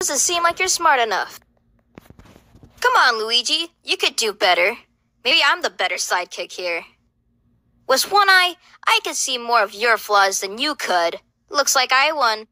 Doesn't seem like you're smart enough. Come on, Luigi. You could do better. Maybe I'm the better sidekick here. With one eye, I could see more of your flaws than you could. Looks like I won.